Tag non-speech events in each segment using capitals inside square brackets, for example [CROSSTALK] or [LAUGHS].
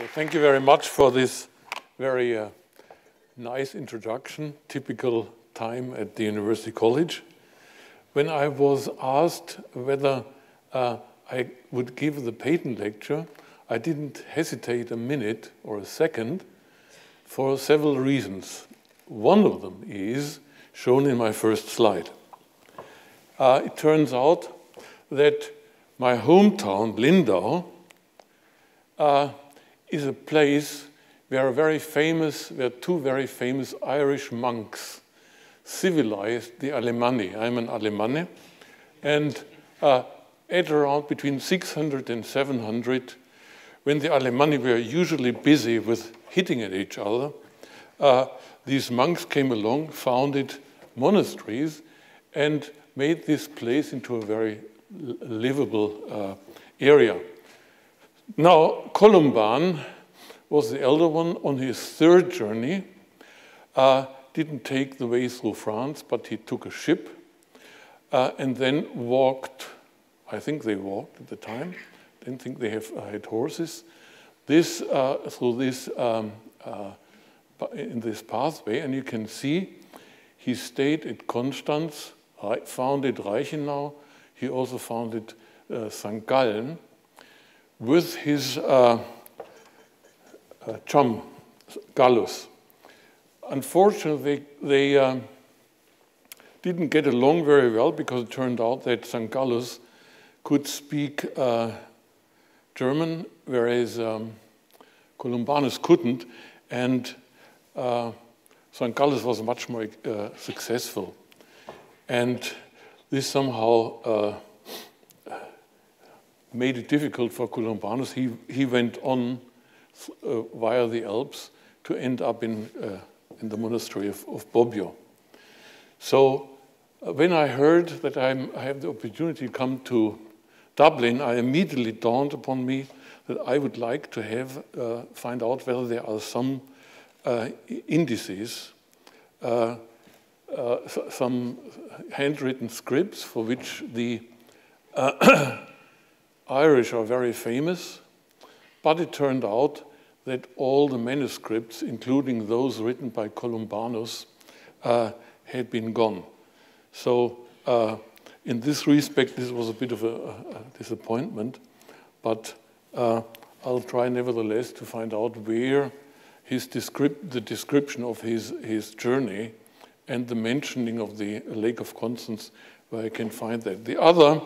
So thank you very much for this very uh, nice introduction, typical time at the University College. When I was asked whether uh, I would give the Paton lecture, I didn't hesitate a minute or a second for several reasons. One of them is shown in my first slide. Uh, it turns out that my hometown, Lindau, uh, is a place where very famous, where two very famous Irish monks civilized the Alemanni. I'm an Alemanni. And uh, at around between 600 and 700, when the Alemanni were usually busy with hitting at each other, uh, these monks came along, founded monasteries, and made this place into a very livable uh, area. Now, Columban was the elder one on his third journey. Uh, didn't take the way through France, but he took a ship uh, and then walked. I think they walked at the time. Didn't think they have, uh, had horses. This uh, through this um, uh, in this pathway, and you can see he stayed at Konstanz, founded Reichenau. He also founded uh, St. Gallen with his uh, uh, chum, Gallus. Unfortunately, they, uh, didn't get along very well because it turned out that St. Gallus could speak uh, German, whereas um, Columbanus couldn't, and uh, St. Gallus was much more uh, successful. And this somehow uh, made it difficult for Columbanus. He, he went on uh, via the Alps to end up in, uh, in the monastery of, of Bobbio. So uh, when I heard that I'm, I have the opportunity to come to Dublin, I immediately dawned upon me that I would like to have, uh, find out whether there are some uh, indices, uh, some handwritten scripts for which the Irish are very famous, but it turned out that all the manuscripts, including those written by Columbanus, uh, had been gone. So uh, in this respect, this was a bit of a, a disappointment, but uh, I'll try nevertheless to find out where his the description of his, his journey and the mentioning of the Lake of Constance, where I can find that. The other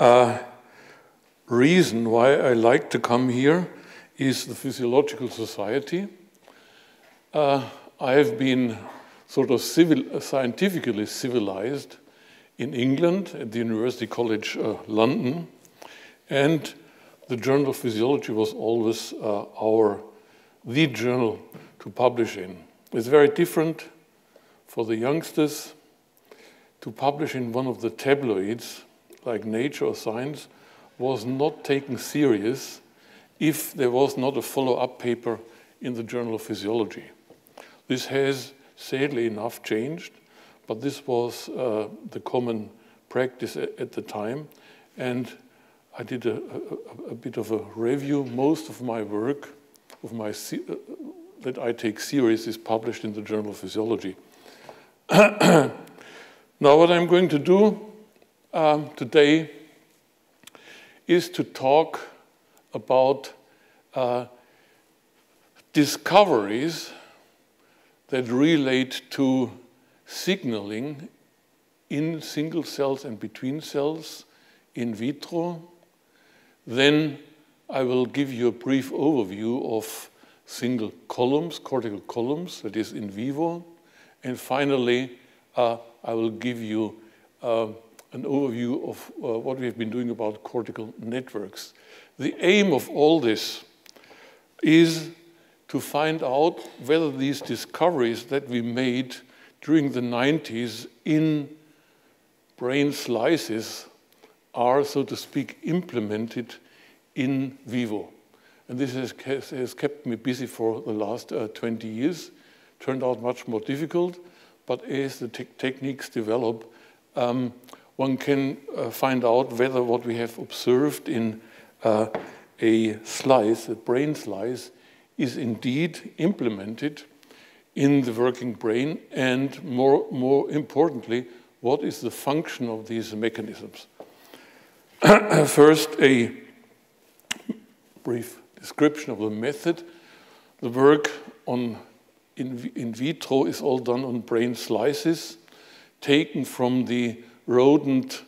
uh, reason why I like to come here is the Physiological Society. Uh, I have been sort of civil, scientifically civilized in England at the University College uh, London, and the Journal of Physiology was always uh, our the journal to publish in. It's very different for the youngsters to publish in one of the tabloids like Nature or Science was not taken serious if there was not a follow-up paper in the Journal of Physiology. This has, sadly enough, changed, but this was uh, the common practice at, the time. And I did a, a, a, bit of a review. Most of my work, of my uh, that I take serious, is published in the Journal of Physiology. [CLEARS THROAT] now, what I'm going to do um, today is to talk about uh, discoveries that relate to signaling in single cells and between cells in vitro. Then I will give you a brief overview of single columns, cortical columns, that is in vivo. And finally, uh, I will give you uh, an overview of uh, what we have been doing about cortical networks. The aim of all this is to find out whether these discoveries that we made during the 90s in brain slices are, so to speak, implemented in vivo. And this has, has kept me busy for the last uh, 20 years. Turned out much more difficult, but as the te techniques develop, um, one can uh, find out whether what we have observed in uh, a slice, a brain slice, is indeed implemented in the working brain, and more, more importantly, what is the function of these mechanisms. [CLEARS THROAT] First, a brief description of the method. The work on in, in vitro is all done on brain slices taken from the rodent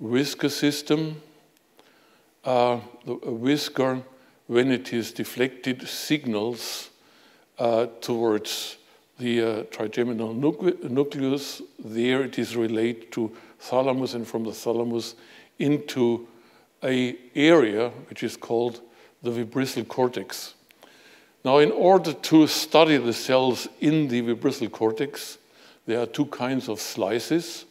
whisker system. Uh, the whisker, when it is deflected, signals uh, towards the uh, trigeminal nucleus. There it is relayed to thalamus and from the thalamus into a area which is called the vibrissal cortex. Now, in order to study the cells in the vibrissal cortex, there are two kinds of slices.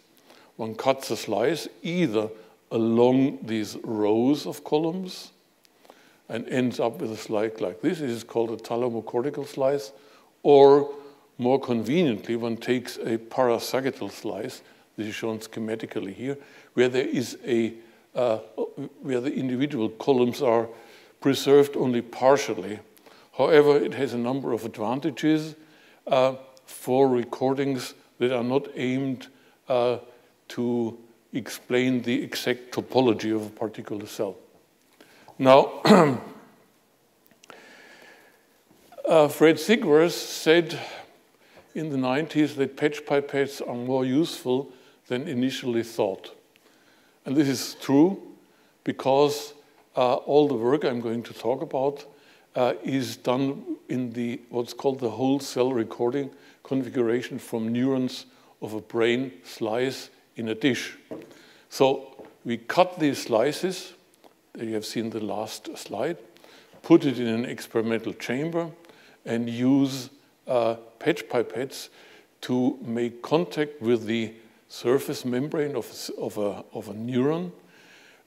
One cuts a slice either along these rows of columns and ends up with a slice like this. This is called a thalamocortical slice. Or more conveniently, one takes a parasagittal slice. This is shown schematically here, where there is a uh, where the individual columns are preserved only partially. However, it has a number of advantages uh, for recordings that are not aimed uh, to explain the exact topology of a particular cell. Now, [CLEARS THROAT] uh, Fred Sigworth said in the 90s that patch pipettes are more useful than initially thought. And this is true because uh, all the work I'm going to talk about uh, is done in the what's called the whole cell recording configuration from neurons of a brain slice in a dish. So we cut these slices, you have seen the last slide, put it in an experimental chamber, and use uh, patch pipettes to make contact with the surface membrane of, of, a, of a neuron.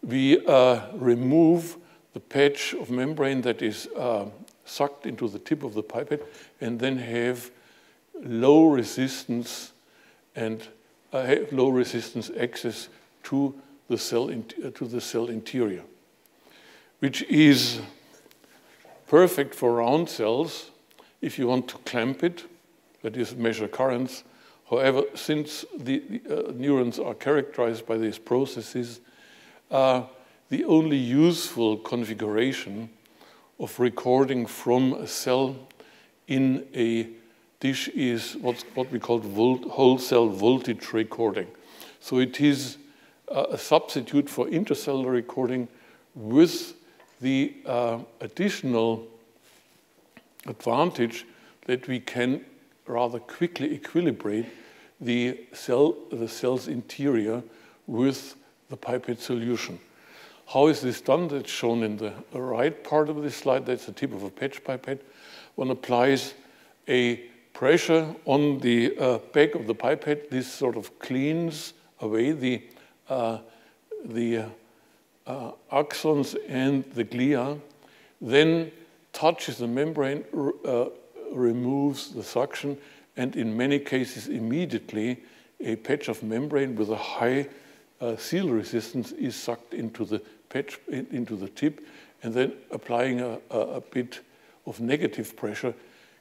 We uh, remove the patch of membrane that is uh, sucked into the tip of the pipette and then have low resistance and uh, have low resistance access to the cell uh, to the cell interior, which is perfect for round cells if you want to clamp it, that is measure currents. However, since the, the uh, neurons are characterized by these processes, uh, the only useful configuration of recording from a cell in a dish is what's, what we call volt, whole cell voltage recording. So it is a substitute for intracellular recording with the uh, additional advantage that we can rather quickly equilibrate the cell, the cell's interior with the pipette solution. How is this done? That's shown in the right part of this slide. That's the tip of a patch pipette. One applies a pressure on the uh, back of the pipette. This sort of cleans away the, uh, the uh, axons and the glia, then touches the membrane, uh, removes the suction, and in many cases immediately a patch of membrane with a high uh, seal resistance is sucked into the patch, into the tip, and then applying a, a, a, bit of negative pressure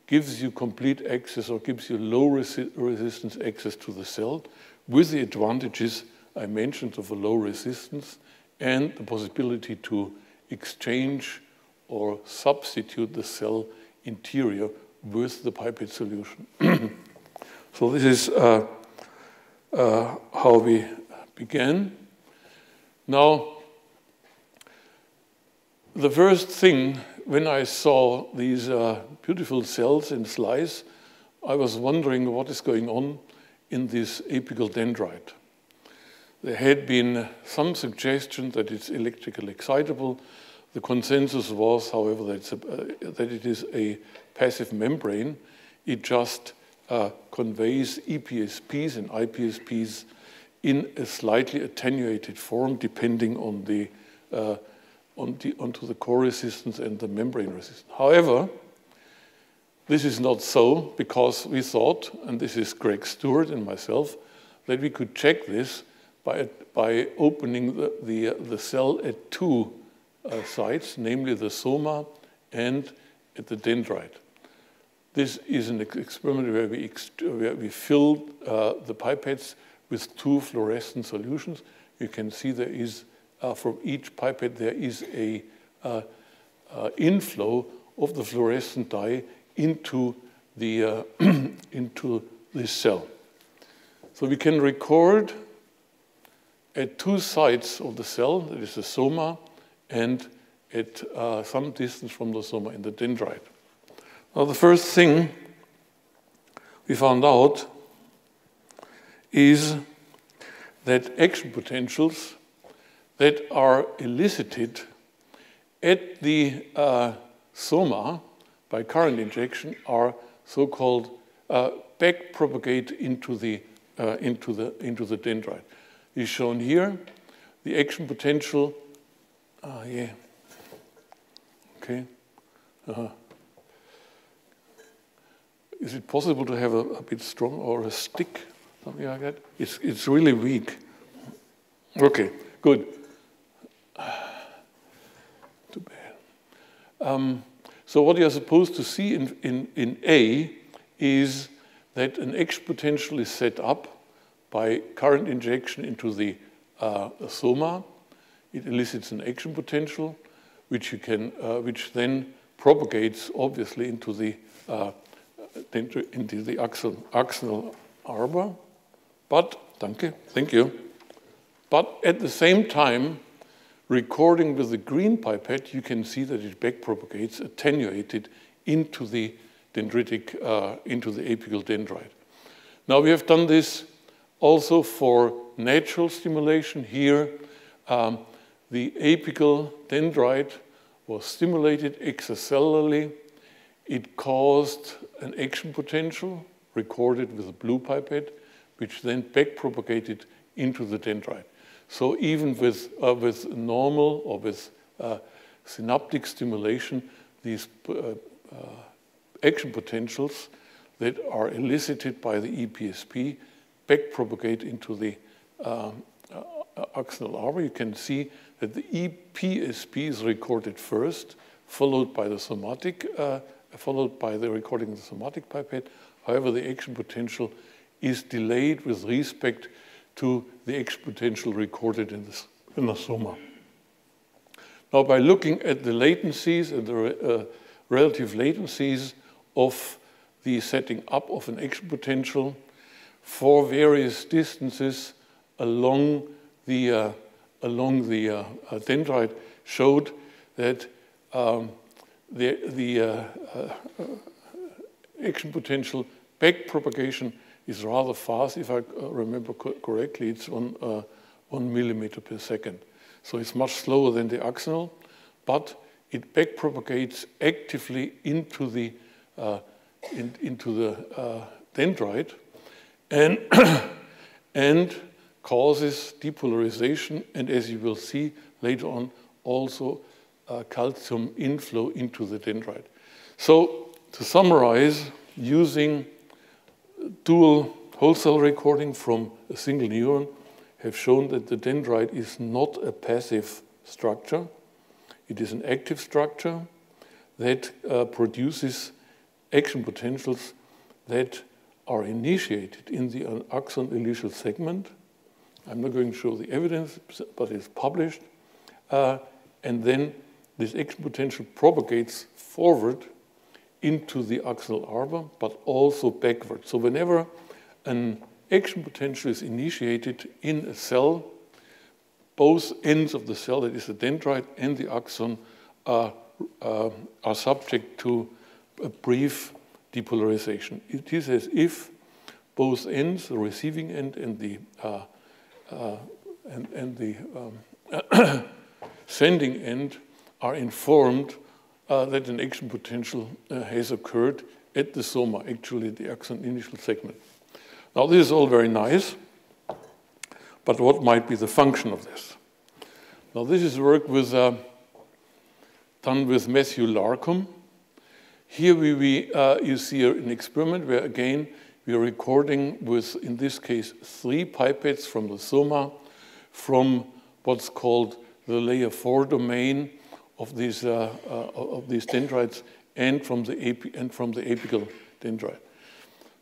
gives you complete access or gives you low resi resistance access to the cell with the advantages I mentioned of a low resistance and the possibility to exchange or substitute the cell interior with the pipette solution. [CLEARS THROAT] so this is uh, uh, how we began. Now, the first thing when I saw these uh, beautiful cells in slice, I was wondering what is going on in this apical dendrite. There had been some suggestion that it's electrically excitable. The consensus was, however, that, a, uh, that it is a passive membrane. It just uh, conveys EPSPs and IPSPs in a slightly attenuated form depending on the, uh, on the, onto the core resistance and the membrane resistance. However, this is not so because we thought, and this is Greg Stuart and myself, that we could check this by, by opening the, the, the cell at two uh, sites, namely the soma and at the dendrite. This is an experiment where we, where we filled uh, the pipettes with two fluorescent solutions. You can see there is, uh, from each pipette, there is a uh, uh inflow of the fluorescent dye into the, uh, [CLEARS THROAT] into this cell. So we can record at two sides of the cell, that is the soma, and at uh, some distance from the soma in the dendrite. Now, the first thing we found out is that action potentials that are elicited at the uh, soma by current injection are so-called uh, back propagate into the, uh, into, the, into the dendrite. Is shown here. The action potential, uh, yeah, okay. -huh. Is it possible to have a, a bit strong or a stick, something like that? It's, it's really weak. Okay, good. [SIGHS] Too bad. Um, so what you're supposed to see in, in, in A is that an action potential is set up by current injection into the uh, soma. It elicits an action potential, which, you can, uh, which then propagates obviously into the uh, into the axon, axonal arbor. But, danke, thank you. But at the same time, recording with the green pipette, you can see that it backpropagates attenuated into the dendritic, uh, into the apical dendrite. Now we have done this also for natural stimulation. Here, um, the apical dendrite was stimulated extracellularly it caused an action potential recorded with a blue pipette, which then backpropagated into the dendrite. So even with, uh, with normal or with uh, synaptic stimulation, these uh, uh action potentials that are elicited by the EPSP backpropagate into the um, uh, axonal arbor. You can see that the EPSP is recorded first, followed by the somatic uh, followed by the recording of the somatic pipette. However, the action potential is delayed with respect to the action potential recorded in, in the soma. Now, by looking at the latencies and the uh, relative latencies of the setting up of an action potential for various distances along the, uh, along the uh, dendrite showed that um, the, the uh, uh, action potential back propagation is rather fast. If I uh, remember co correctly, it's one, uh, one millimeter per second. So it's much slower than the axonal, but it back propagates actively into the, uh, in, into the uh, dendrite and, [COUGHS] and causes depolarization, and as you will see later on, also uh, calcium inflow into the dendrite. So to summarize, using dual whole cell recording from a single neuron have shown that the dendrite is not a passive structure. It is an active structure that uh, produces action potentials that are initiated in the axon initial segment. I'm not going to show the evidence, but it's published. Uh, and then this action potential propagates forward into the axonal arbor, but also backward. So whenever an action potential is initiated in a cell, both ends of the cell, that is the dendrite and the axon, are, uh, are subject to a brief depolarization. It is as if both ends, the receiving end and the, uh, uh, and, and the um, [COUGHS] sending end, are informed uh, that an action potential uh, has occurred at the soma, actually the axon initial segment. Now, this is all very nice, but what might be the function of this? Now, this is work with, uh, done with Matthew Larkum. Here we, we uh, you see an experiment where, again, we are recording with, in this case, three pipettes from the soma from what's called the layer 4 domain of these, uh, uh, of these dendrites and from, the and from the apical dendrite.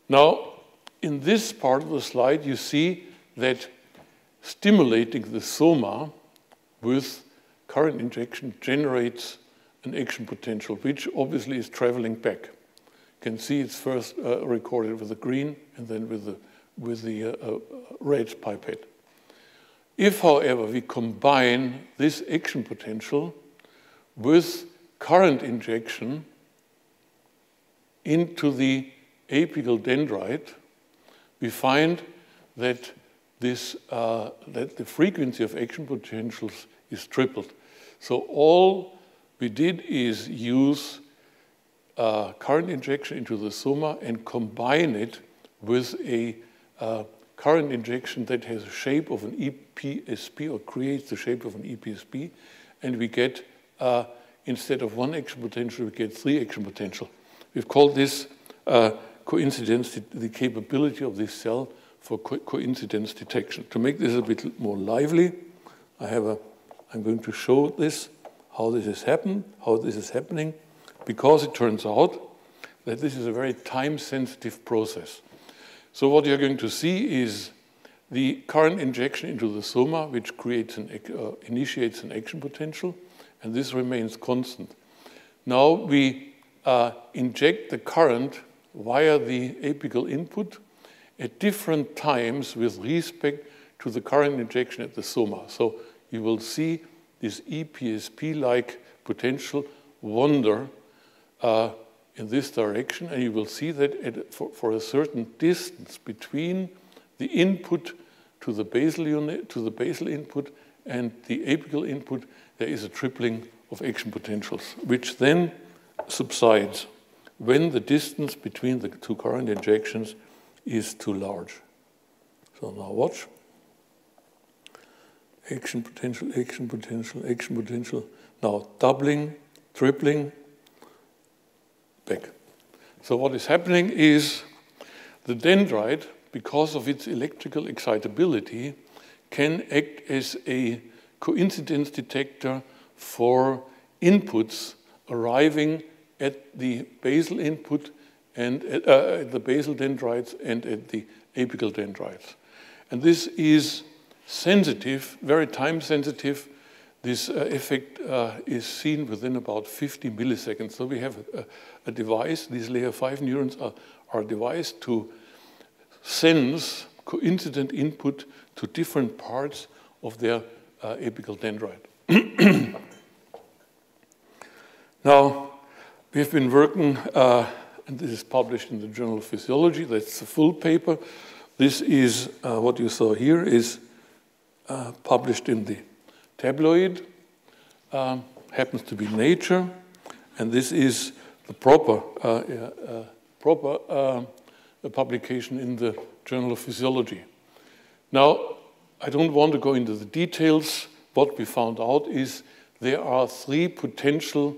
Now, in this part of the slide, you see that stimulating the soma with current injection generates an action potential, which obviously is traveling back. You can see it's first uh, recorded with the green and then with the, with the uh, uh, red pipette. If, however, we combine this action potential with current injection into the apical dendrite, we find that, this, uh, that the frequency of action potentials is tripled. So all we did is use uh, current injection into the soma and combine it with a uh, current injection that has a shape of an EPSP or creates the shape of an EPSP, and we get, uh, instead of one action potential, we get three action potential. We've called this uh, coincidence, the, capability of this cell for co coincidence detection. To make this a bit more lively, I have a, I'm going to show this, how this has happened, how this is happening, because it turns out that this is a very time-sensitive process. So what you're going to see is the current injection into the soma, which creates an, uh, initiates an action potential, and this remains constant. Now we uh, inject the current via the apical input at different times with respect to the current injection at the soma. So you will see this EPSP-like potential wander uh, in this direction, and you will see that at, for, for, a certain distance between the input to the basal unit, to the basal input and the apical input, there is a tripling of action potentials, which then subsides when the distance between the two current injections is too large. So now watch. Action potential, action potential, action potential. Now doubling, tripling, back. So what is happening is the dendrite, because of its electrical excitability, can act as a coincidence detector for inputs arriving at the basal input and at, uh, at the basal dendrites and at the apical dendrites. And this is sensitive, very time sensitive, this uh, effect uh, is seen within about 50 milliseconds. So we have a, a device, these layer 5 neurons are, are a device to sense coincident input to different parts of their uh, apical dendrite. [CLEARS THROAT] now, we've been working, uh, and this is published in the Journal of Physiology, that's the full paper. This is, uh, what you saw here is uh, published in the tabloid um, happens to be Nature, and this is the proper, uh, uh, proper uh, publication in the Journal of Physiology. Now, I don't want to go into the details. What we found out is there are three potential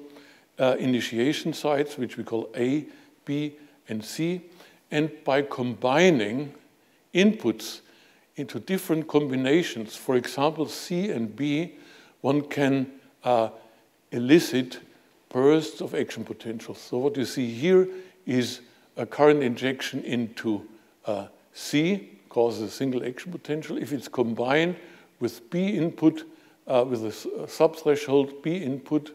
uh, initiation sites, which we call A, B, and C. And by combining inputs into different combinations. For example, C and B, one can uh, elicit bursts of action potentials. So what you see here is a current injection into uh, C causes a single action potential. If it's combined with B input, uh, with a subthreshold B input,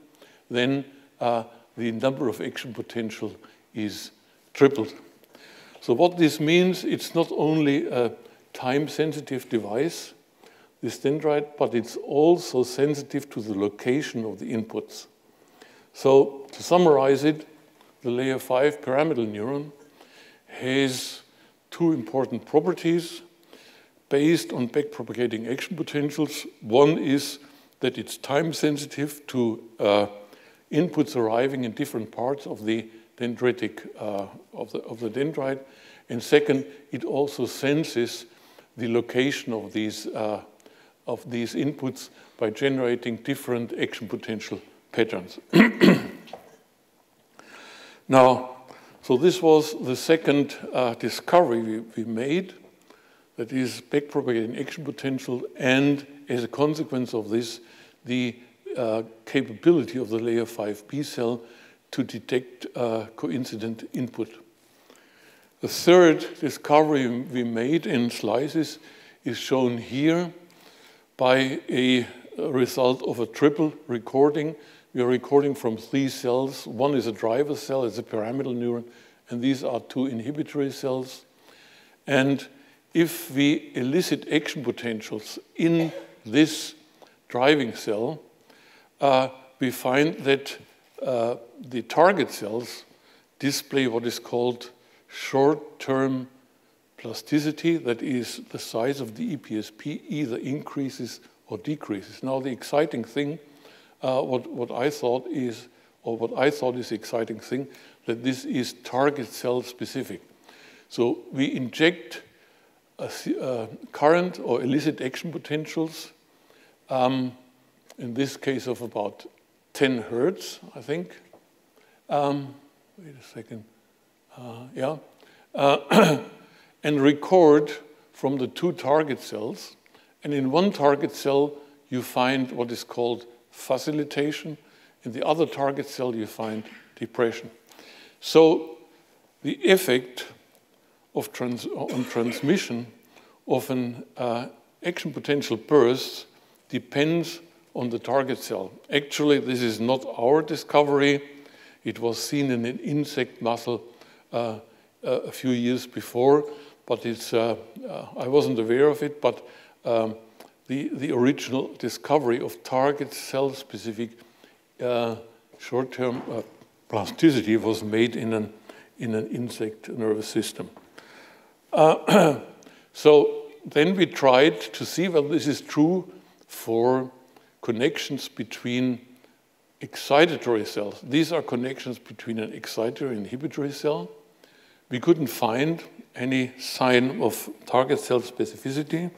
then uh, the number of action potential is tripled. So what this means, it's not only a time-sensitive device, this dendrite, but it's also sensitive to the location of the inputs. So to summarize it, the layer 5 pyramidal neuron has two important properties based on backpropagating action potentials. One is that it's time sensitive to uh, inputs arriving in different parts of the dendritic, uh, of, the, of the dendrite. And second, it also senses the location of these, uh, of these inputs by generating different action potential patterns. [CLEARS THROAT] now, so this was the second uh, discovery we, we, made, that is backpropagating action potential, and as a consequence of this, the uh, capability of the layer 5 B cell to detect uh, coincident input. The third discovery we made in slices is shown here by a result of a triple recording. We are recording from three cells. One is a driver cell, it's a pyramidal neuron, and these are two inhibitory cells. And if we elicit action potentials in this driving cell, uh, we find that uh, the target cells display what is called short-term plasticity, that is the size of the EPSP either increases or decreases. Now the exciting thing, uh, what, what I thought is, or what I thought is the exciting thing, that this is target cell specific. So we inject a, uh, current or elicit action potentials, um, in this case of about 10 hertz, I think. Um, wait a second. Uh, yeah, uh, [CLEARS THROAT] and record from the two target cells. And in one target cell, you find what is called facilitation. In the other target cell, you find depression. So the effect of trans on transmission of an uh, action potential burst depends on the target cell. Actually, this is not our discovery. It was seen in an insect muscle uh, a few years before, but it's, uh, uh, I wasn't aware of it, but um, the, the original discovery of target cell-specific uh, short-term uh, plasticity was made in an, in an insect nervous system. Uh, [CLEARS THROAT] so then we tried to see whether this is true for connections between excitatory cells. These are connections between an excitatory and inhibitory cell. We couldn't find any sign of target cell specificity.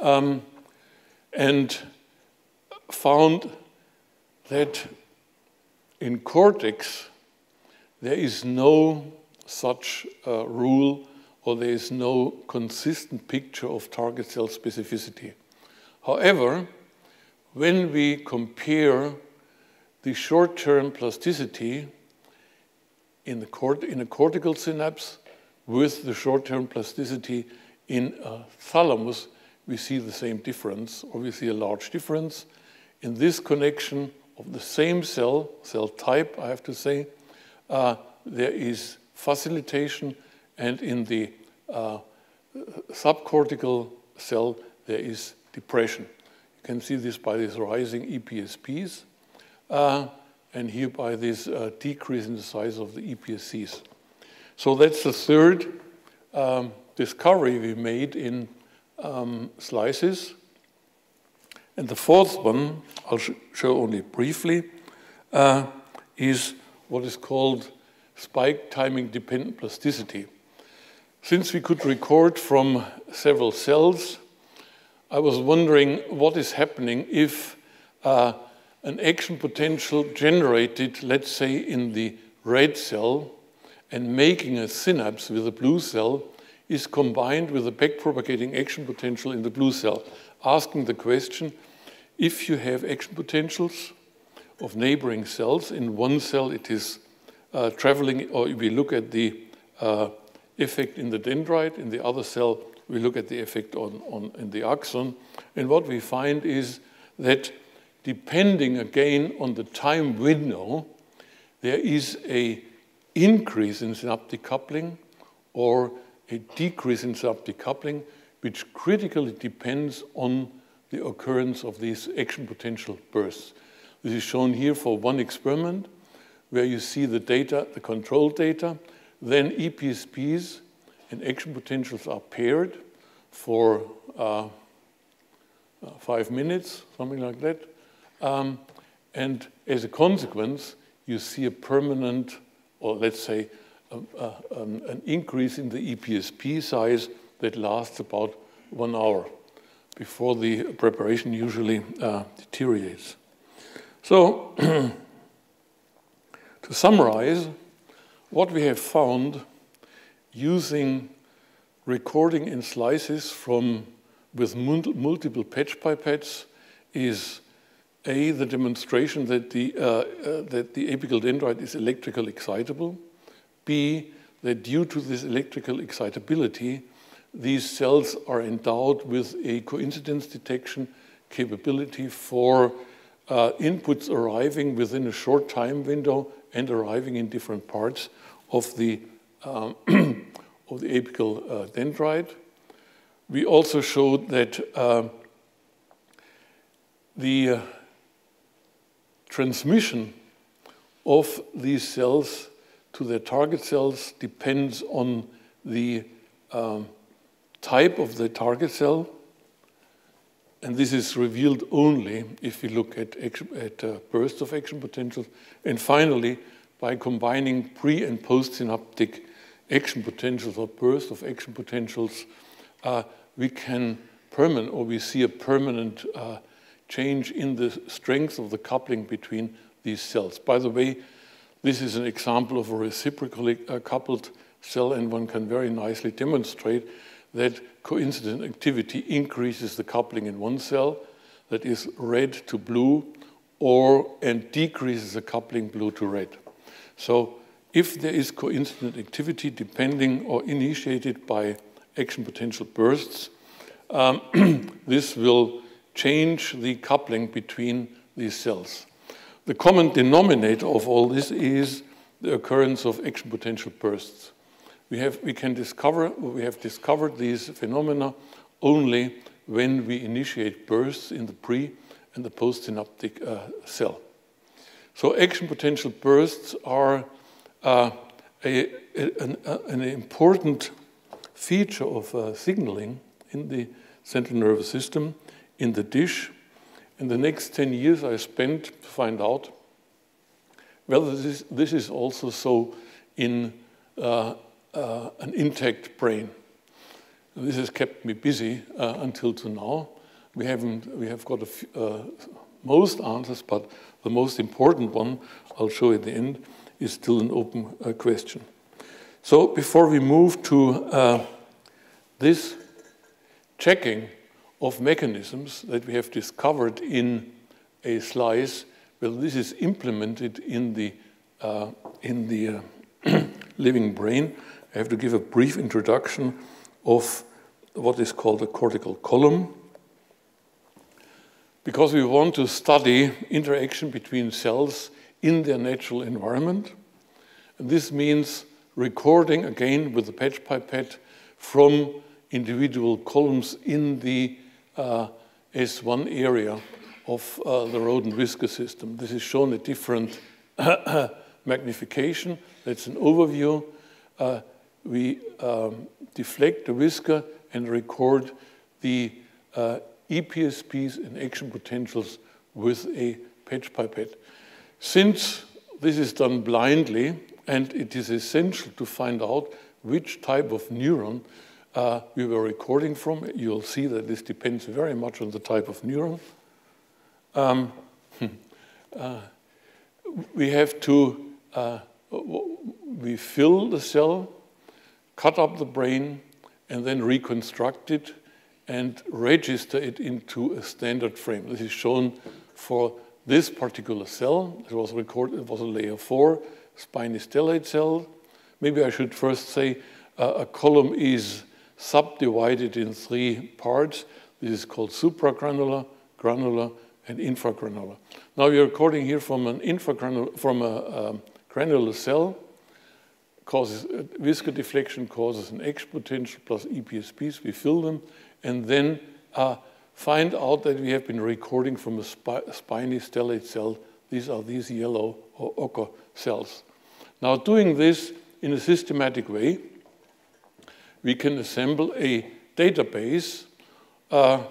Um, and found that in cortex there is no such uh, rule or there is no consistent picture of target cell specificity. However, when we compare the short-term plasticity in, the cort in a cortical synapse with the short-term plasticity in a thalamus, we see the same difference, or we see a large difference. In this connection of the same cell, cell type, I have to say, uh, there is facilitation, and in the uh, subcortical cell, there is depression. You can see this by these rising EPSPs. Uh, and here by this uh, decrease in the size of the EPSCs. So that's the third um, discovery we made in um, slices. And the fourth one, I'll sh show only briefly, uh, is what is called spike timing dependent plasticity. Since we could record from several cells, I was wondering what is happening if uh, an action potential generated, let's say, in the red cell and making a synapse with a blue cell is combined with a backpropagating action potential in the blue cell, asking the question, if you have action potentials of neighboring cells, in one cell it is uh, traveling, or we look at the uh, effect in the dendrite, in the other cell we look at the effect on, on in the axon, and what we find is that depending again on the time window, there is a increase in synaptic coupling or a decrease in synaptic coupling, which critically depends on the occurrence of these action potential bursts. This is shown here for one experiment where you see the data, the control data, then EPSPs and action potentials are paired for uh, uh, five minutes, something like that. Um, and as a consequence, you see a permanent, or let's say, um, an increase in the EPSP size that lasts about one hour before the preparation usually uh, deteriorates. So, [CLEARS THROAT] to summarize, what we have found using recording in slices from with multiple patch pipettes is A, the demonstration that the, uh, uh, that the apical dendrite is electrical excitable, B, that due to this electrical excitability, these cells are endowed with a coincidence detection capability for uh, inputs arriving within a short time window and arriving in different parts of the, um, [CLEARS THROAT] of the apical uh, dendrite. We also showed that uh, the uh, transmission of these cells to their target cells depends on the um, type of the target cell. And this is revealed only if we look at, at uh, bursts of action potentials. And finally, by combining pre and post synaptic action potentials or bursts of action potentials, uh, we can permanent or we see a permanent uh, change in the strength of the coupling between these cells. By the way, this is an example of a reciprocally uh, coupled cell, and one can very nicely demonstrate that coincident activity increases the coupling in one cell that is red to blue, or and decreases the coupling blue to red. So if there is coincident activity depending or initiated by action potential bursts, um, [CLEARS THROAT] this will change the coupling between these cells. The common denominator of all this is the occurrence of action potential bursts. We, have, we can discover, we have discovered these phenomena only when we initiate bursts in the pre and the postsynaptic uh, cell. So action potential bursts are uh, a, a, an, a, an, important feature of uh, signaling in the central nervous system in the dish. In the next 10 years, I spent to find out whether this, this is also so in uh, uh, an intact brain. This has kept me busy uh, until to now. We haven't, we have got uh, most answers, but the most important one, I'll show at the end, is still an open uh, question. So before we move to uh, this checking of mechanisms that we have discovered in a slice, well, this is implemented in the, uh, in the uh, [CLEARS THROAT] living brain. I have to give a brief introduction of what is called a cortical column. Because we want to study interaction between cells in their natural environment. And this means recording again with the patch pipette from individual columns in the uh, S1 area of uh, the rodent whisker system. This is shown at different [COUGHS] magnification. That's an overview. Uh, we um, deflect the whisker and record the EPSPs and action potentials with a patch pipette. Since this is done blindly, and it is essential to find out which type of neuron uh, we were recording from. You'll see that this depends very much on the type of neuron. Um, [LAUGHS] uh, we have to, uh, we fill the cell, cut up the brain, and then reconstruct it and register it into a standard frame. This is shown for this particular cell. It was recorded, it was a layer four spiny stellate cell. Maybe I should first say uh, a column is subdivided in three parts. This is called supragranular, granular, and infragranular. Now we are recording here from an infragranular, from a um, granular cell. Causes uh, whisker deflection causes an X potential plus EPSPs. We fill them, and then uh, find out that we have been recording from a spi spiny stellate cell. These are these yellow or ochre cells. Now, doing this in a systematic way, we can assemble a database uh,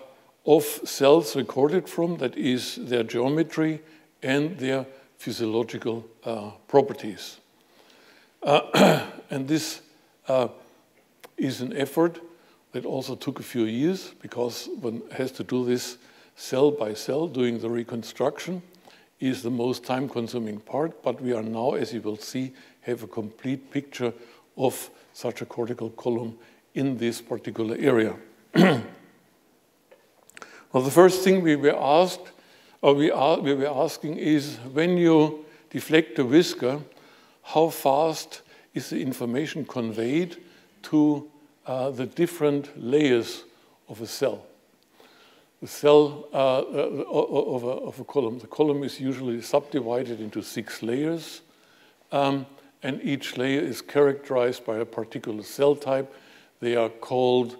of cells recorded from, that is their geometry and their physiological uh, properties. Uh, [CLEARS THROAT] and this uh, is an effort that also took a few years because one has to do this cell by cell, doing the reconstruction is the most time consuming part, but we are now, as you will see, have a complete picture of such a cortical column in this particular area. [CLEARS THROAT] Well, the first thing we were asked, or we, are, we were asking is when you deflect a whisker, how fast is the information conveyed to uh, the different layers of a cell? The cell uh, uh of, a, of, a, column. The column is usually subdivided into six layers, um, and each layer is characterized by a particular cell type. They are called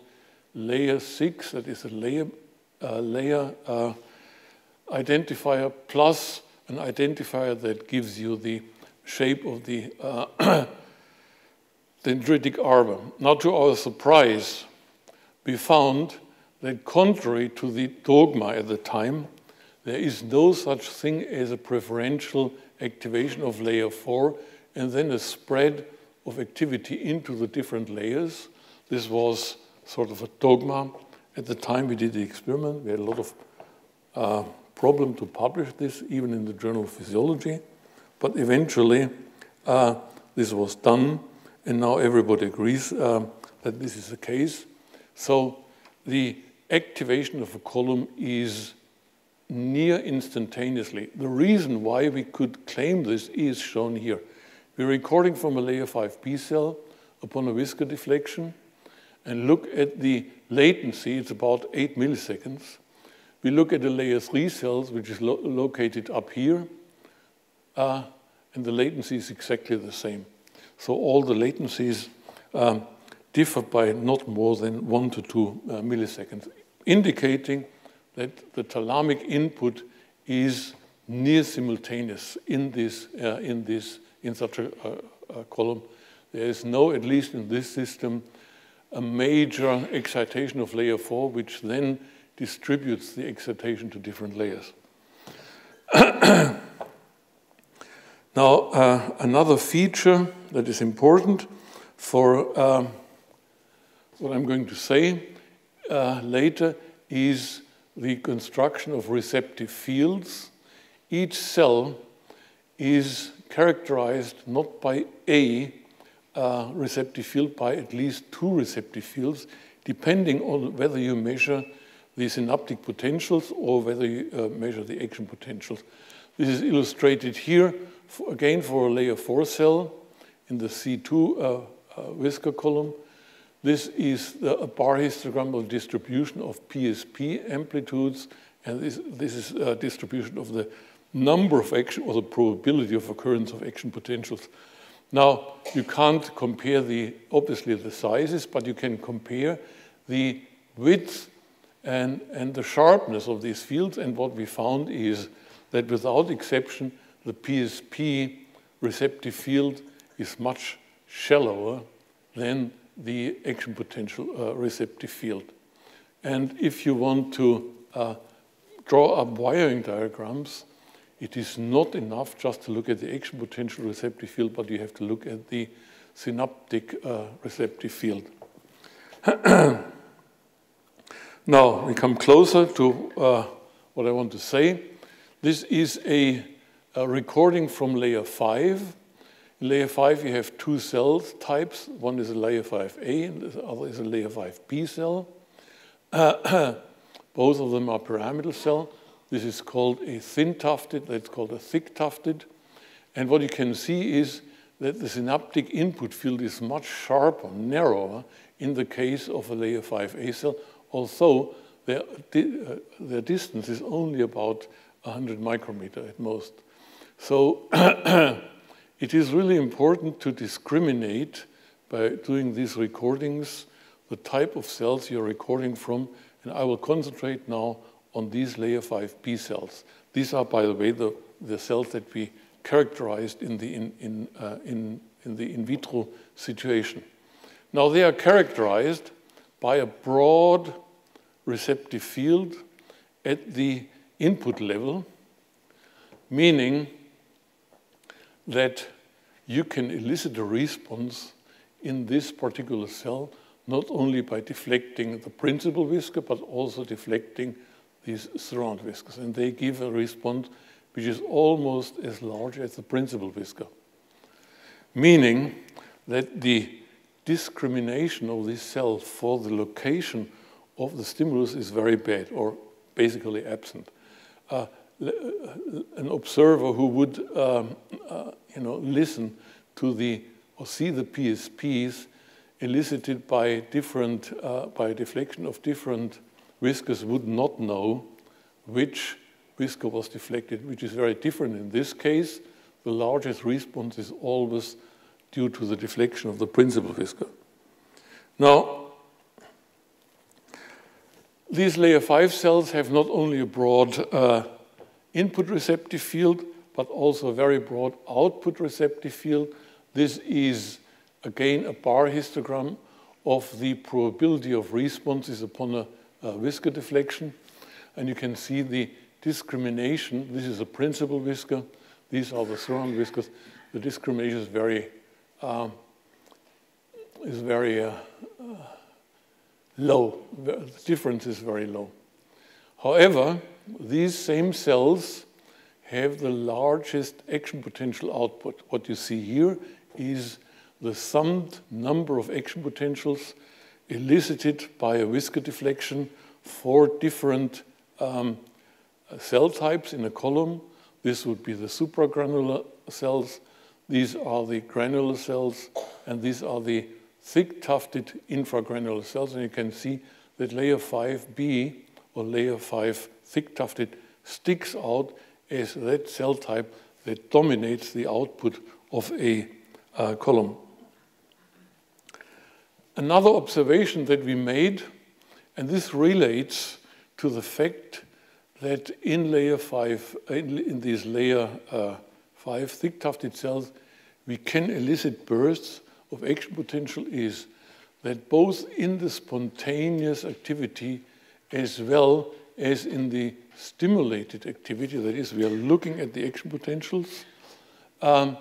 layer six, that is a layer, uh, layer uh, identifier plus an identifier that gives you the shape of the uh, [COUGHS] dendritic arbor. Now, to our surprise, we found that contrary to the dogma at the time, there is no such thing as a preferential activation of layer 4 and then a spread of activity into the different layers. This was sort of a dogma. At the time we did the experiment, we had a lot of uh, problem to publish this, even in the Journal of Physiology. But eventually, uh, this was done, and now everybody agrees uh, that this is the case. So the activation of a column is near instantaneously. The reason why we could claim this is shown here. We're recording from a layer 5 B cell upon a whisker deflection and look at the latency, it's about 8 milliseconds. We look at the layer 3 cells, which is lo located up here, uh, and the latency is exactly the same. So all the latencies um, differ by not more than 1 to 2 uh, milliseconds, indicating that the thalamic input is near simultaneous in this, uh, in this, in such a, a column. There is no, at least in this system, a major excitation of layer 4, which then distributes the excitation to different layers. [COUGHS] now, uh, another feature that is important for um, what I'm going to say uh, later is the construction of receptive fields. Each cell is characterized not by a uh, receptive field, by at least two receptive fields, depending on whether you measure the synaptic potentials or whether you uh, measure the action potentials. This is illustrated here, for, again for a layer 4 cell in the C2 uh, uh, whisker column. This is the, a bar histogrammal distribution of PSP amplitudes, and this, this is a distribution of the number of action or the probability of occurrence of action potentials. Now, you can't compare the, obviously the sizes, but you can compare the width and, and the sharpness of these fields. And what we found is that without exception, the PSP receptive field is much shallower than the action potential uh, receptive field. And if you want to uh, draw up wiring diagrams, it is not enough just to look at the action potential receptive field, but you have to look at the synaptic uh, receptive field. [CLEARS THROAT] Now we come closer to uh, what I want to say. This is a, a, recording from layer 5. In layer 5 you have two cell types. One is a layer 5A and the other is a layer 5B cell. [CLEARS THROAT] Both of them are pyramidal cell. This is called a thin tufted, that's called a thick tufted. And what you can see is that the synaptic input field is much sharper, narrower in the case of a layer 5A cell although their, uh, their distance is only about 100 micrometer at most. So [CLEARS THROAT] it is really important to discriminate by doing these recordings the type of cells you're recording from, and I will concentrate now on these layer 5 B cells. These are, by the way, the, the cells that we characterized in the in, in, uh, in, in the in vitro situation. Now, they are characterized by a broad receptive field at the input level, meaning that you can elicit a response in this particular cell not only by deflecting the principal whisker, but also deflecting these surround whiskers. And they give a response which is almost as large as the principal whisker, meaning that the discrimination of this cell for the location of the stimulus is very bad, or basically absent. Uh, an observer who would um, uh, you know, listen to the or see the PSPs elicited by different uh, by deflection of different whiskers would not know which whisker was deflected, which is very different in this case. The largest response is always due to the deflection of the principal whisker. Now, these layer 5 cells have not only a broad uh, input receptive field, but also a very broad output receptive field. This is, again, a bar histogram of the probability of responses upon a, a whisker deflection. And you can see the discrimination. This is a principal whisker. These are the surround whiskers. The discrimination is very, um, is very uh, uh, low. The difference is very low. However, these same cells have the largest action potential output. What you see here is the summed number of action potentials elicited by a whisker deflection four different um, cell types in a column. This would be the supragranular cells. These are the granular cells, and these are the thick tufted infragranular cells. And you can see that layer 5B or layer 5 thick tufted sticks out as that cell type that dominates the output of a uh, column. Another observation that we made, and this relates to the fact that in layer 5, in, in these layer uh, 5 thick tufted cells, we can elicit bursts of action potential is that both in the spontaneous activity as well as in the stimulated activity, that is, we are looking at the action potentials um,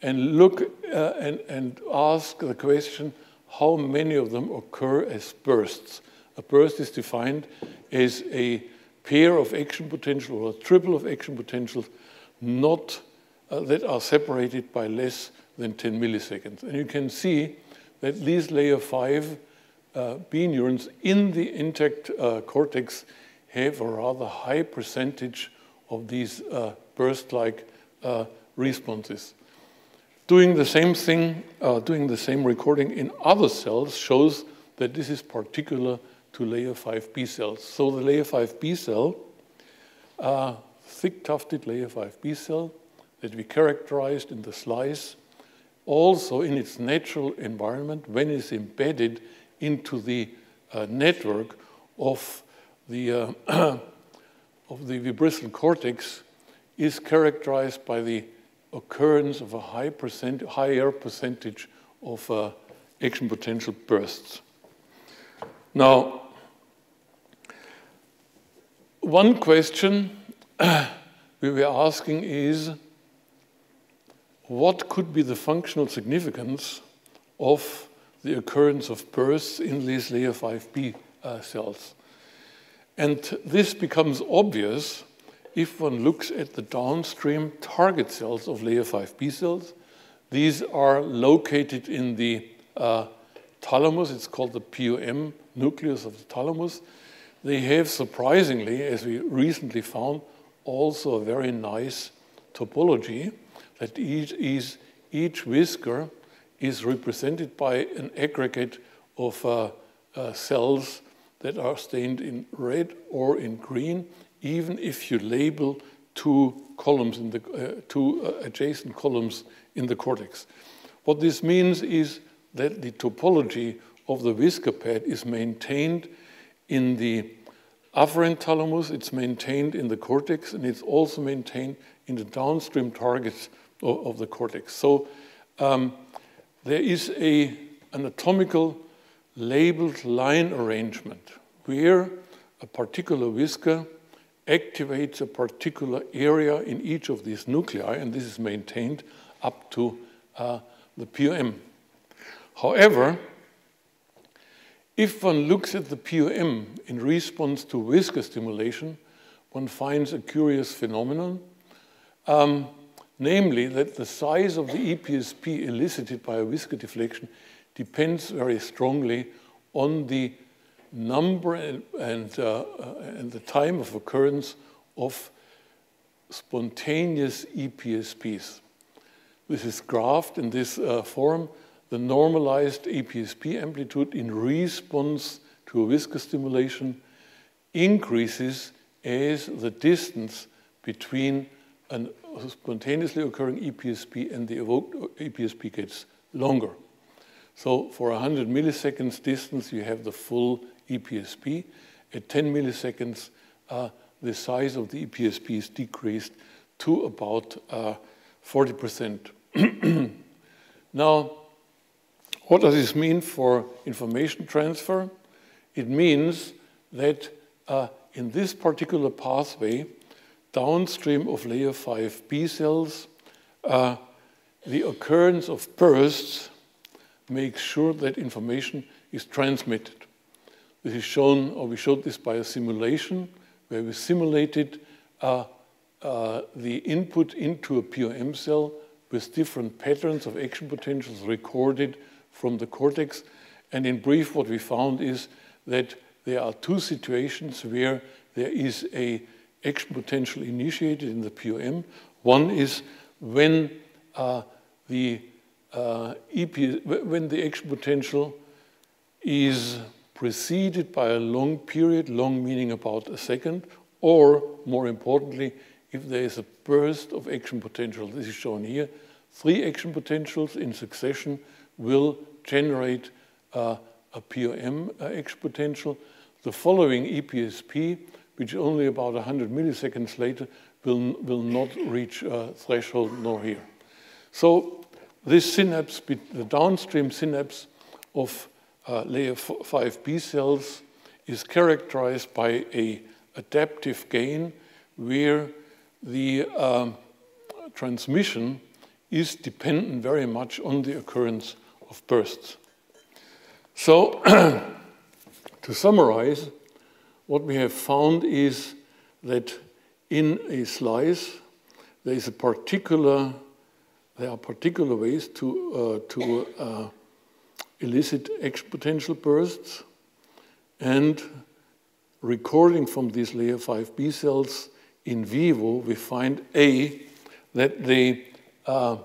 and look uh, and, and ask the question how many of them occur as bursts. A burst is defined as a pair of action potential or a triple of action potentials not uh, that are separated by less than 10 milliseconds. And you can see that these layer 5 uh, B neurons in the intact uh, cortex have a rather high percentage of these uh, burst-like uh, responses. Doing the same thing, uh, doing the same recording in other cells shows that this is particular to layer 5 B cells. So the layer 5 B cell, uh, thick tufted layer 5 B cell that we characterized in the slice, also in its natural environment, when it's embedded into the uh, network of the, uh, [CLEARS THROAT] of the vibrissae cortex is characterized by the occurrence of a high percent, higher percentage of uh, action potential bursts. Now, one question [CLEARS THROAT] we were asking is, what could be the functional significance of the occurrence of bursts in these layer 5B uh, cells? And this becomes obvious if one looks at the downstream target cells of layer 5 B cells. These are located in the uh, thalamus. It's called the POM nucleus of the thalamus. They have, surprisingly, as we recently found, also a very nice topology that each, is, each whisker is represented by an aggregate of uh, uh, cells that are stained in red or in green, even if you label two columns in the uh, two uh, adjacent columns in the cortex. What this means is that the topology of the whisker pad is maintained in the afferent thalamus, it's maintained in the cortex, and it's also maintained in the downstream targets of, of the cortex. So um, there is a anatomical labeled line arrangement where a particular whisker activates a particular area in each of these nuclei, and this is maintained up to uh, the POM. However, if one looks at the POM in response to whisker stimulation, one finds a curious phenomenon, um, namely that the size of the EPSP elicited by a whisker deflection depends very strongly on the number and, and, uh, and the time of occurrence of spontaneous EPSPs. This is graphed in this uh, form, the normalized EPSP amplitude in response to a viscous stimulation increases as the distance between a spontaneously occurring EPSP and the evoked EPSP gets longer. So for 100 milliseconds distance, you have the full EPSP. At 10 milliseconds, uh, the size of the EPSP is decreased to about 40%. Uh, [CLEARS THROAT] now, what does this mean for information transfer? It means that uh, in this particular pathway, downstream of layer 5 B cells, uh, the occurrence of bursts makes sure that information is transmitted. This is shown, or we showed this by a simulation where we simulated uh, uh, the input into a POM cell with different patterns of action potentials recorded from the cortex. And in brief, what we found is that there are two situations where there is a action potential initiated in the POM. One is when uh, the uh, EP, when the action potential is preceded by a long period, long meaning about a second, or more importantly, if there is a burst of action potential, this is shown here, three action potentials in succession will generate uh, a POM uh, action potential. The following EPSP, which only about 100 milliseconds later will, will not reach a threshold nor here. So this synapse, the downstream synapse of uh, layer 5 B cells is characterized by a adaptive gain where the um, transmission is dependent very much on the occurrence of bursts. So, [CLEARS THROAT] to summarize, what we have found is that in a slice, there is a particular, there are particular ways to, uh, to uh, elicit exponential bursts and recording from these layer 5 B cells in vivo, we find A, that they are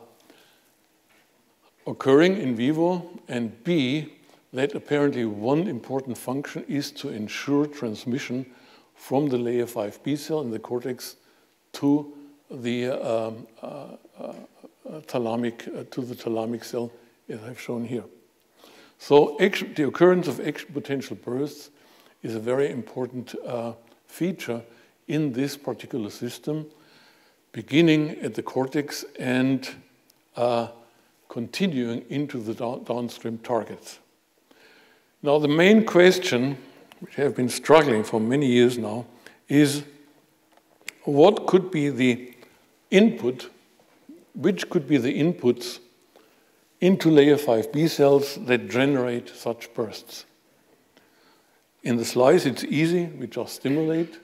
occurring in vivo, and B, that apparently one important function is to ensure transmission from the layer 5 B cell in the cortex to the um, uh, uh, thalamic, uh, to the thalamic cell, as I've shown here. So the occurrence of action potential bursts is a very important uh, feature in this particular system, beginning at the cortex and uh, continuing into the down downstream targets. Now, the main question, which I have been struggling for many years now, is what could be the input, which could be the inputs into layer 5 B cells that generate such bursts. In the slice, it's easy, we just stimulate.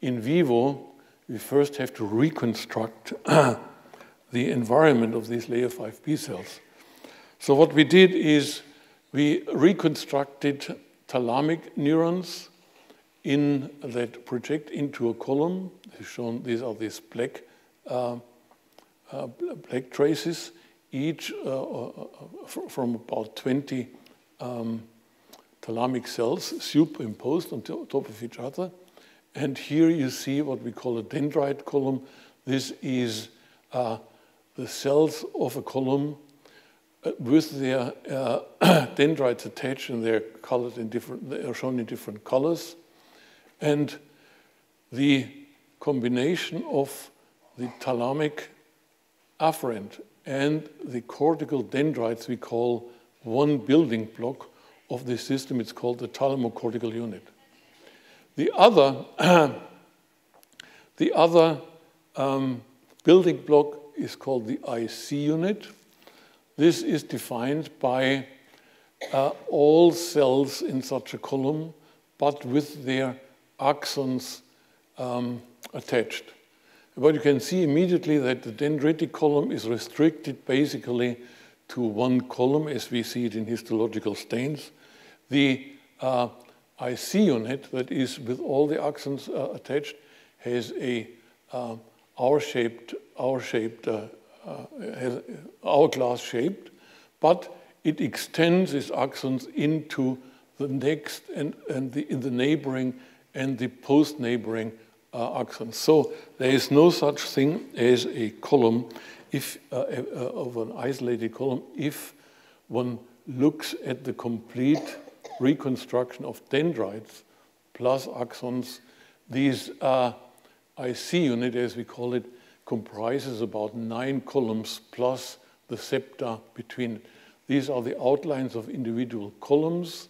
In vivo, we first have to reconstruct [CLEARS THROAT] the environment of these layer 5 B cells. So what we did is we reconstructed thalamic neurons in that project into a column. Shown, these are these black, uh, uh, black traces each uh, uh, uh from about 20 um, thalamic cells superimposed on top of each other. And here you see what we call a dendrite column. This is uh, the cells of a column with their uh, [COUGHS] dendrites attached and they're colored in different, they are shown in different colors. And the combination of the thalamic afferent and the cortical dendrites we call one building block of this system. It's called the thalamocortical unit. The other, [CLEARS THROAT] the other um, building block is called the IC unit. This is defined by uh, all cells in such a column, but with their axons um, attached. But you can see immediately that the dendritic column is restricted basically to one column as we see it in histological stains. The uh, IC unit that is with all the axons uh, attached has a uh, hour-shaped, hour-shaped, uh, uh, hourglass shaped, but it extends its axons into the next and, and the, in the neighboring and the post-neighboring uh, axons. So there is no such thing as a column if, uh, uh, of an isolated column if one looks at the complete reconstruction of dendrites plus axons. These uh, IC unit, as we call it, comprises about nine columns plus the septa between. These are the outlines of individual columns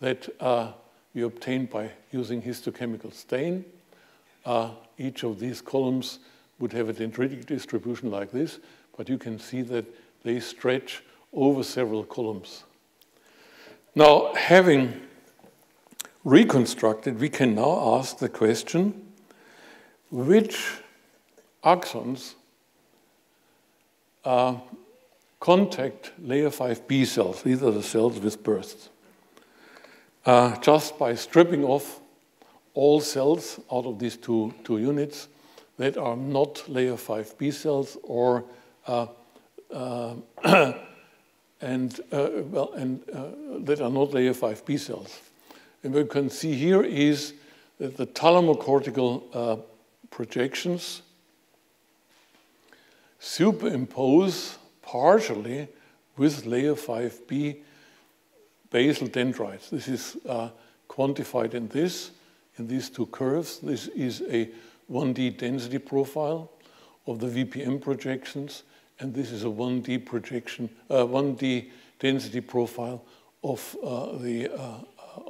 that uh, we obtain by using histochemical stain. Each of these columns would have a dendritic distribution like this, but you can see that they stretch over several columns. Now, having reconstructed, we can now ask the question, which axons uh, contact layer 5b cells, these are the cells with bursts, uh, just by stripping off all cells out of these two, two units that are not layer 5b cells or uh, uh [CLEARS THROAT] and, uh, well, and uh, that are not layer 5 B cells. And what you can see here is that the thalamocortical uh, projections superimpose partially with layer 5B basal dendrites. This is uh, quantified in this, in these two curves. This is a 1D density profile of the VPM projections and this is a 1D projection, uh, 1D density profile of uh, the, uh,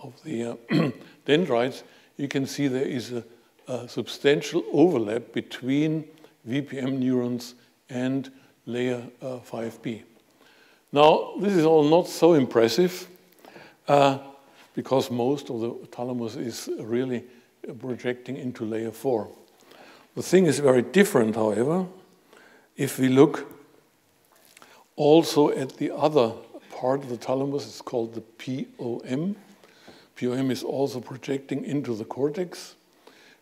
of the uh, [CLEARS THROAT] dendrites, you can see there is a, a, substantial overlap between VPM neurons and layer 5B. Uh, now, this is all not so impressive uh, because most of the thalamus is really projecting into layer 4. The thing is very different, however, if we look also at the other part of the thalamus, it's called the POM. POM is also projecting into the cortex,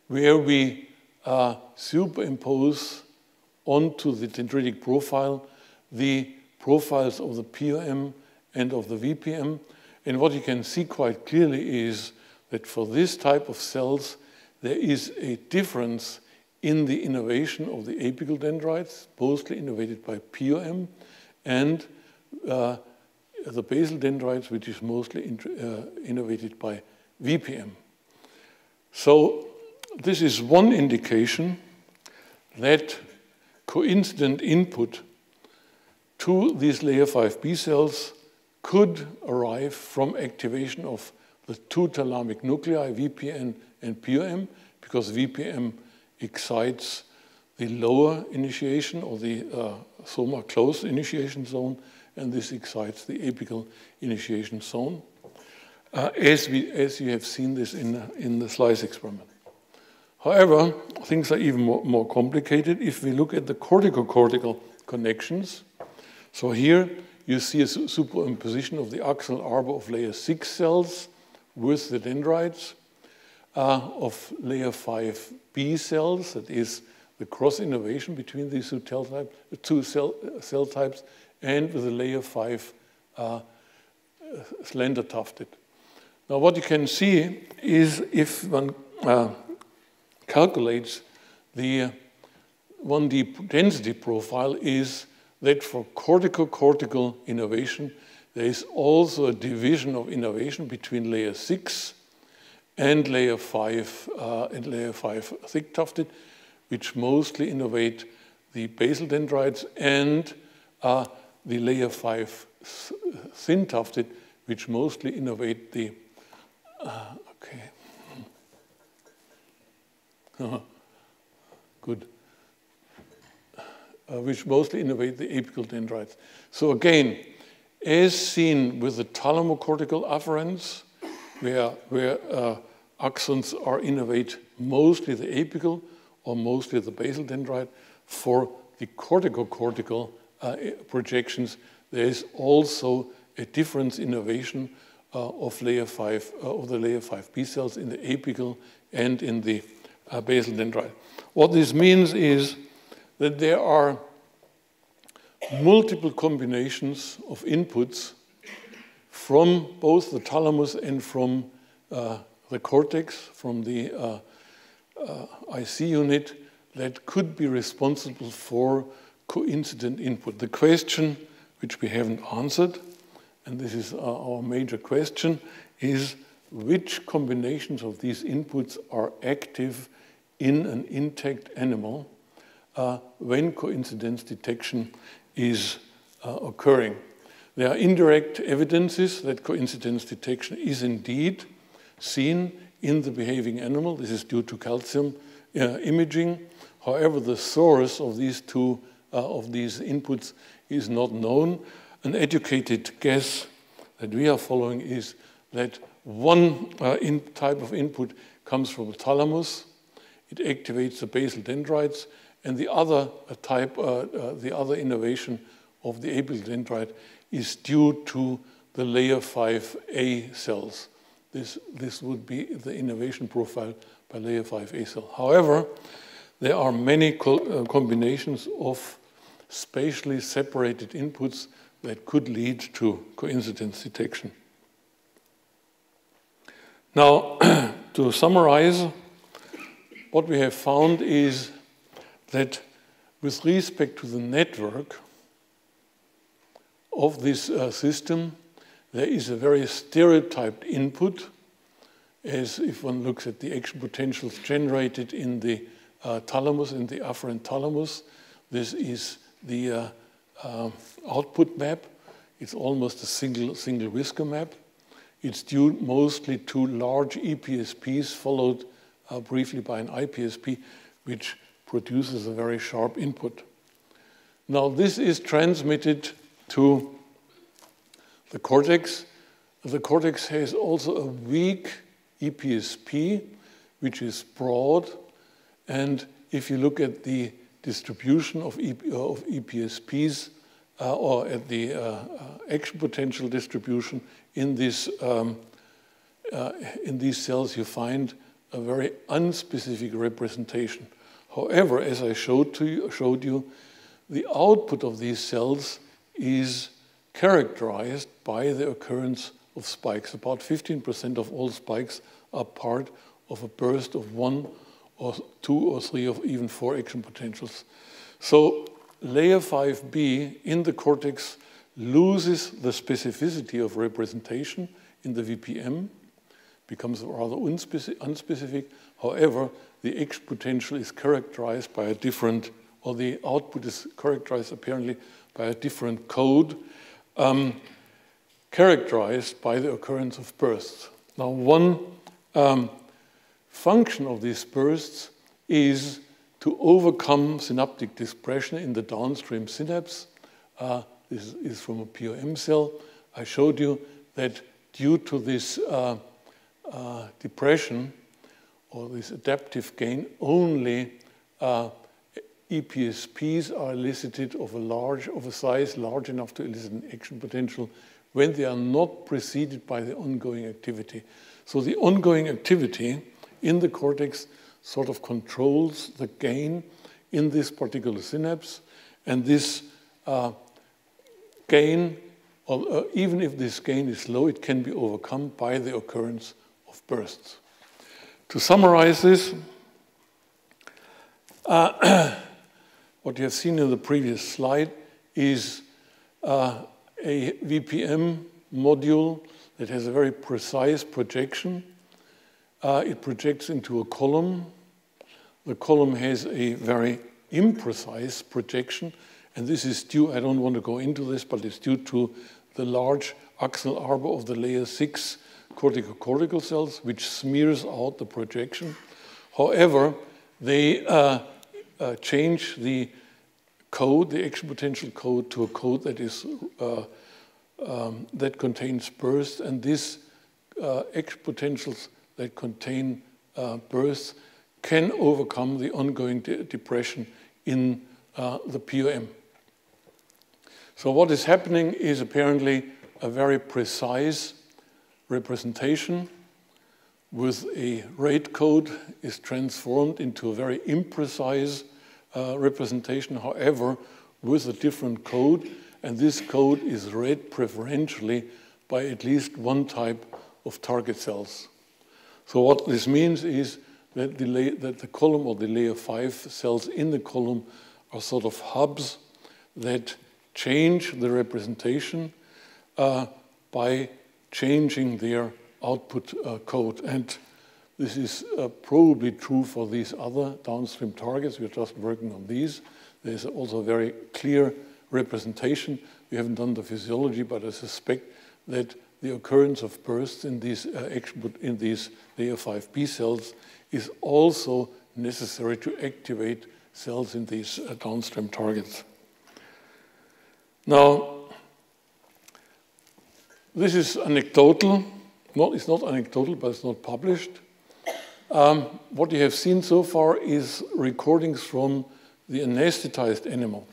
where we uh, superimpose onto the dendritic profile the profiles of the POM and of the VPM. And what you can see quite clearly is that for this type of cells, there is a difference in the innervation of the apical dendrites, mostly innervated by POM, and uh, the basal dendrites, which is mostly uh, innervated by VPM. So this is one indication that coincident input to these layer 5 B cells could arrive from activation of the two thalamic nuclei, VPM and POM, because VPM excites the lower initiation or the uh, soma closed initiation zone, and this excites the apical initiation zone, uh, as, we, as you have seen this in, in the slice experiment. However, things are even more, more complicated if we look at the cortico-cortical connections. So here you see a superimposition of the axonal arbor of layer 6 cells with the dendrites, uh, of layer 5b cells, that is the cross innervation between these two, type, two cell, cell, types and with the layer 5 uh, slender tufted. Now what you can see is if one uh, calculates the 1D density profile is that for cortico-cortical innervation, there is also a division of innervation between layer 6 and layer 5 uh, and layer 5 thick tufted, which mostly innervate the basal dendrites and uh, the layer 5 thin tufted, which mostly innervate the, uh, okay, [LAUGHS] good, uh, which mostly innervate the apical dendrites. So again, as seen with the thalamocortical afferents, where, where uh, axons are innervate mostly the apical, or mostly the basal dendrite. For the cortico-cortical uh, projections, there is also a difference innervation uh, of layer 5 uh, of the layer 5 B cells in the apical and in the uh, basal dendrite. What this means is that there are multiple combinations of inputs from both the thalamus and from uh, the cortex, from the uh, uh, IC unit, that could be responsible for coincident input. The question, which we haven't answered, and this is uh, our major question, is which combinations of these inputs are active in an intact animal when coincidence detection is uh, occurring. There are indirect evidences that coincidence detection is indeed seen in the behaving animal. This is due to calcium uh, imaging. However, the source of these two uh, of these inputs is not known. An educated guess that we are following is that one uh, type of input comes from the thalamus. It activates the basal dendrites, and the other type, uh, uh, the other innervation of the apical dendrite is due to the layer 5A cells. This, this would be the innervation profile by layer 5A cell. However, there are many co uh, combinations of spatially separated inputs that could lead to coincidence detection. Now, [CLEARS THROAT] to summarize, what we have found is that with respect to the network of this uh, system, there is a very stereotyped input, as if one looks at the action potentials generated in the uh, thalamus, in the afferent thalamus. This is the uh, uh, output map. It's almost a single, single whisker map. It's due mostly to large EPSPs followed uh, briefly by an IPSP, which produces a very sharp input. Now, this is transmitted to the cortex. The cortex has also a weak EPSP, which is broad. And if you look at the distribution of, EP, of EPSPs uh, or at the uh, uh, action potential distribution in, this, um, uh, in these cells, you find a very unspecific representation. However, as I showed, to you, showed you, the output of these cells is characterized by the occurrence of spikes. About 15% of all spikes are part of a burst of one or two or three or even four action potentials. So layer 5B in the cortex loses the specificity of representation in the VPM, becomes rather unspecific. However, the X potential is characterized by a different, or the output is characterized apparently by a different code, um, characterized by the occurrence of bursts. Now, one um, function of these bursts is to overcome synaptic dispersion in the downstream synapse. Uh, this is from a POM cell. I showed you that due to this uh, uh, depression or this adaptive gain, only uh, EPSPs are elicited of a large, of a size large enough to elicit an action potential when they are not preceded by the ongoing activity. So the ongoing activity in the cortex sort of controls the gain in this particular synapse. And this uh, gain, or, uh, even if this gain is low, it can be overcome by the occurrence of bursts. To summarize this, uh, [CLEARS THROAT] what you have seen in the previous slide is uh, a VPM module that has a very precise projection uh, it projects into a column. The column has a very imprecise projection, and this is due, I don't want to go into this, but it's due to the large axonal arbor of the layer 6 corticocortical cells, which smears out the projection. However, they uh, uh, change the code, the action potential code, to a code that is uh, um, that contains bursts, and this uh, action potentials that contain uh, bursts can overcome the ongoing de depression in uh, the POM. So what is happening is apparently a very precise representation with a rate code is transformed into a very imprecise uh, representation, however, with a different code, and this code is read preferentially by at least one type of target cells. So what this means is that the, that the column or the layer 5 cells in the column are sort of hubs that change the representation uh, by changing their output uh, code. And this is uh, probably true for these other downstream targets. We're just working on these. There's also a very clear representation. We haven't done the physiology, but I suspect that the occurrence of bursts in these, uh, in these layer 5 B cells is also necessary to activate cells in these uh, downstream targets. Now, this is anecdotal. It's not anecdotal, but it's not published. Um, what you have seen so far is recordings from the anesthetized animal.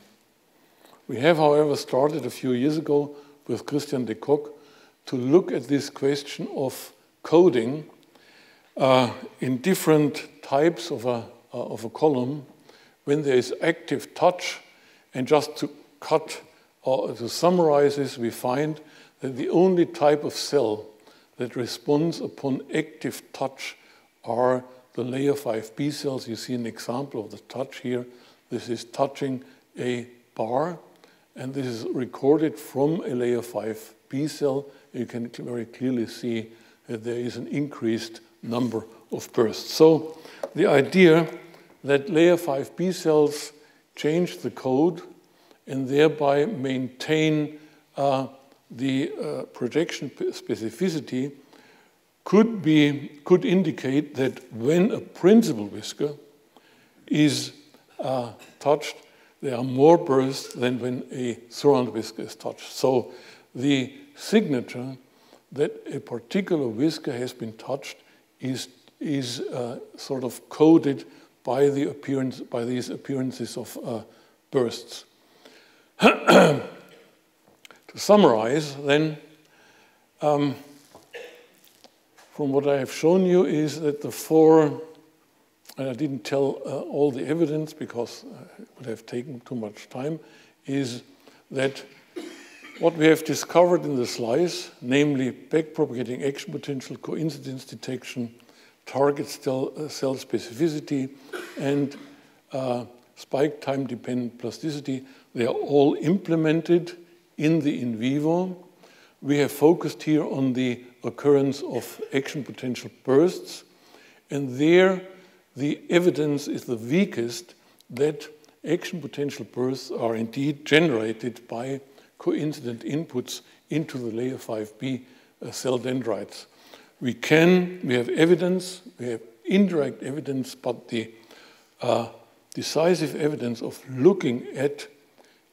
We have, however, started a few years ago with Christian de Kock to look at this question of coding uh, in different types of a, uh, of a column when there is active touch. And just to cut or to summarize this, we find that the only type of cell that responds upon active touch are the layer 5 B cells. You see an example of the touch here. This is touching a bar, and this is recorded from a layer 5 B cell. You can very clearly see that there is an increased number of bursts. So the idea that layer 5 B cells change the code and thereby maintain uh, the uh, projection specificity could, be, could indicate that when a principal whisker is uh, touched, there are more bursts than when a surround whisker is touched. So the signature that a particular whisker has been touched is, is uh, sort of coded by, the appearance, by these appearances of uh, bursts. [CLEARS THROAT] to summarize, then, um, from what I have shown you is that the four, and I didn't tell uh, all the evidence because it would have taken too much time, is that what we have discovered in the slice, namely backpropagating action potential, coincidence detection, target cell, uh, cell specificity, and uh, spike time dependent plasticity, they are all implemented in the in vivo. We have focused here on the occurrence of action potential bursts, and there the evidence is the weakest that action potential bursts are indeed generated by coincident inputs into the layer 5b uh, cell dendrites. We can, we have evidence, we have indirect evidence, but the uh, decisive evidence of looking at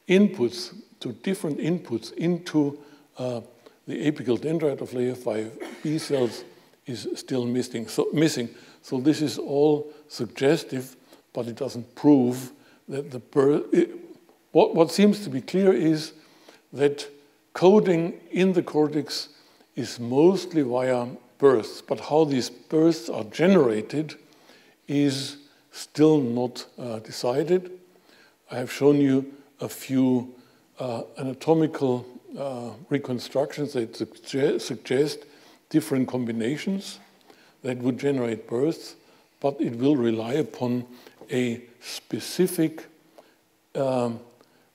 inputs to different inputs into uh, the apical dendrite of layer 5b cells is still missing. So, missing. so this is all suggestive, but it doesn't prove that the birth. What, what seems to be clear is that coding in the cortex is mostly via bursts, but how these bursts are generated is still not uh, decided. I have shown you a few uh, anatomical uh, reconstructions that suggest, different combinations that would generate bursts, but it will rely upon a specific um,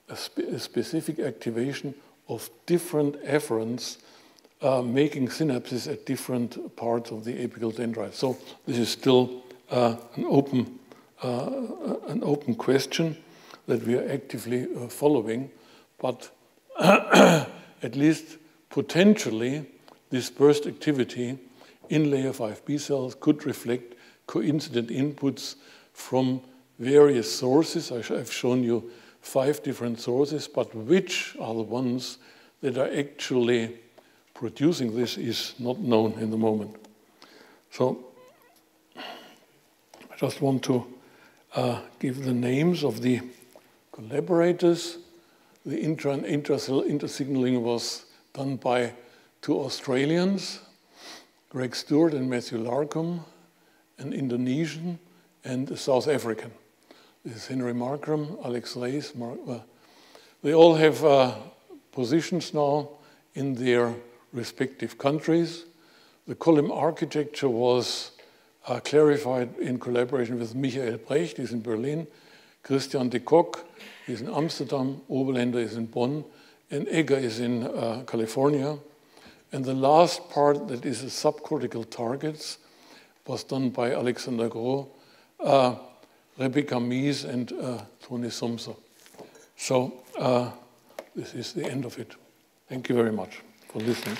a, spe a specific activation of different efferents uh, making synapses at different parts of the apical dendrite. So this is still uh, an, open, uh, an open question that we are actively uh, following, but [CLEARS THROAT] at least potentially this burst activity in layer 5 B cells could reflect coincident inputs from various sources. I've shown you five different sources, but which are the ones that are actually producing this is not known in the moment. So I just want to uh, give the names of the collaborators. The intra and intrasignaling was done by two Australians. Greg Stuart and Matthew Larkum, an Indonesian and a South African. This is Henry Markram, Alex Lace. Mar uh, they all have uh, positions now in their respective countries. The column architecture was uh, clarified in collaboration with Michael Brecht, he's in Berlin, Christian de Kock, he's in Amsterdam, Oberländer is in Bonn, and Egger is in uh, California. And the last part that is the subcortical targets was done by Alexander Groh, uh, Rebecca Mease, and uh, Tony Sumser. So uh, this is the end of it. Thank you very much for listening.